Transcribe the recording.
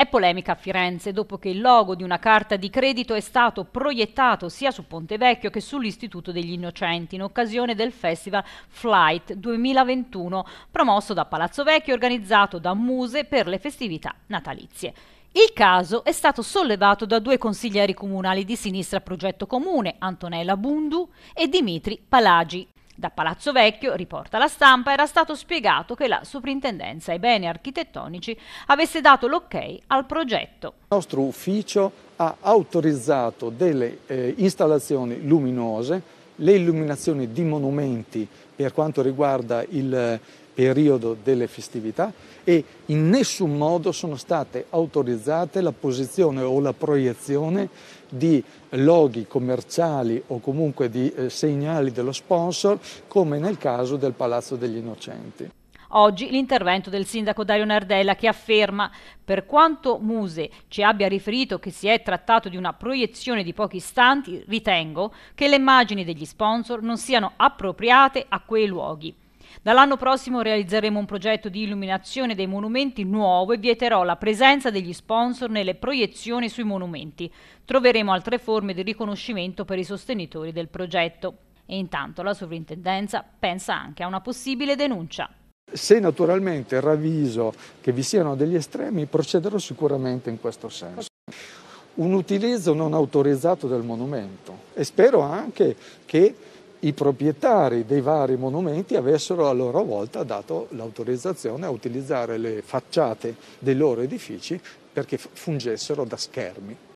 È polemica a Firenze dopo che il logo di una carta di credito è stato proiettato sia su Ponte Vecchio che sull'Istituto degli Innocenti in occasione del festival Flight 2021 promosso da Palazzo Vecchio e organizzato da Muse per le festività natalizie. Il caso è stato sollevato da due consiglieri comunali di sinistra Progetto Comune, Antonella Bundu e Dimitri Palagi. Da Palazzo Vecchio, riporta la stampa, era stato spiegato che la Soprintendenza ai beni architettonici avesse dato l'ok al progetto. Il nostro ufficio ha autorizzato delle eh, installazioni luminose, le illuminazioni di monumenti per quanto riguarda il periodo delle festività e in nessun modo sono state autorizzate la posizione o la proiezione di loghi commerciali o comunque di eh, segnali dello sponsor come nel caso del Palazzo degli Innocenti. Oggi l'intervento del sindaco Dario Nardella che afferma per quanto Muse ci abbia riferito che si è trattato di una proiezione di pochi istanti, ritengo che le immagini degli sponsor non siano appropriate a quei luoghi. Dall'anno prossimo realizzeremo un progetto di illuminazione dei monumenti nuovo e vieterò la presenza degli sponsor nelle proiezioni sui monumenti. Troveremo altre forme di riconoscimento per i sostenitori del progetto. E intanto la sovrintendenza pensa anche a una possibile denuncia. Se naturalmente ravviso che vi siano degli estremi, procederò sicuramente in questo senso. Un utilizzo non autorizzato del monumento e spero anche che i proprietari dei vari monumenti avessero a loro volta dato l'autorizzazione a utilizzare le facciate dei loro edifici perché fungessero da schermi.